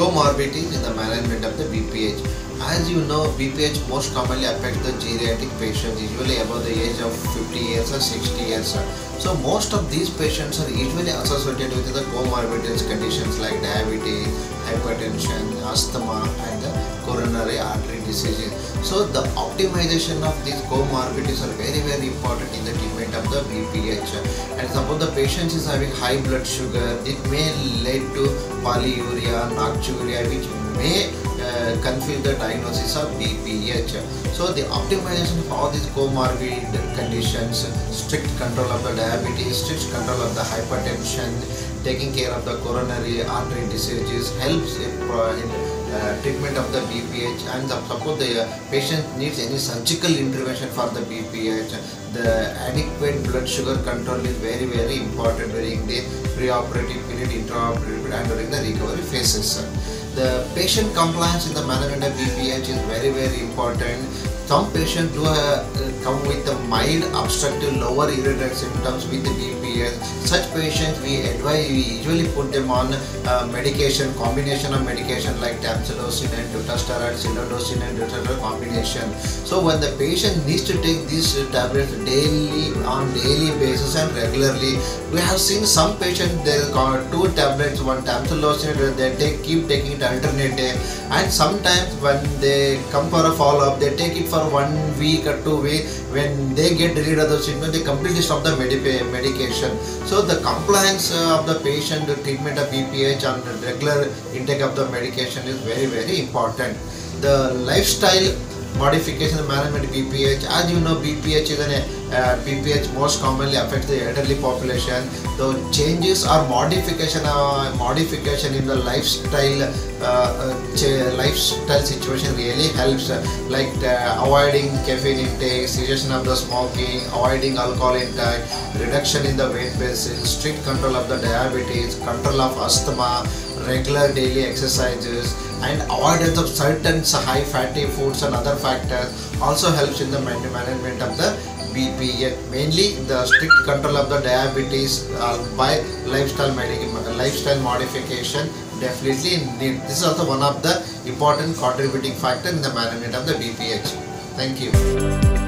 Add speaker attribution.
Speaker 1: comorbidities in the management of the BPH. As you know, BPH most commonly affects the geriatric patients, usually above the age of 50 years or 60 years. So most of these patients are usually associated with the comorbidities conditions like diabetes, hypertension, asthma and the coronary artery diseases. So the optimization of these comorbidities are very very important in the treatment of the BPH. Suppose the patient is having high blood sugar, it may lead to polyuria, nocturia, which may uh, confuse the diagnosis of BPH. So the optimization of all these comorbid conditions, strict control of the diabetes, strict control of the hypertension, taking care of the coronary artery diseases helps in, in uh, treatment of the BPH and the, suppose the uh, patient needs any surgical intervention for the BPH, the adequate blood sugar control is very very important during the preoperative period, intraoperative period and during the recovery phases. The patient compliance in the management of BPH is very very important. Some patients do uh, come with the mild obstructive lower urinary symptoms with BPH. Such patients we advise, we usually put them on uh, medication, combination of medication like tamsulosin and dutasteride, silodosin and dutasteride combination. So when the patient needs to take these tablets daily on daily basis and regularly, we have seen some patients they got two tablets, one tamsulosin, they take keep taking it alternate day, and sometimes when they come for a follow up, they take it for one week or two weeks. When they get rid of the symptoms, they completely stop the medipa- medication. So the compliance uh, of the patient, the treatment of BPH and regular intake of the medication is very very important. The lifestyle modification management BPH. As you know, BPH is an uh, BPH most commonly affects the elderly population. The changes or modification uh, modification in the lifestyle uh, uh, lifestyle situation really helps. uh, like uh, avoiding caffeine intake, cessation of the smoking, avoiding alcohol intake, reduction in the weight basis, strict control of the diabetes, control of asthma, regular daily exercises and avoidance of certain high fatty foods and other factors also helps in the management of the BP. Mainly the strict control of the diabetes uh, by lifestyle lifestyle modification definitely need. This is also one of the important contributing factor in the management of the BPH. Thank you.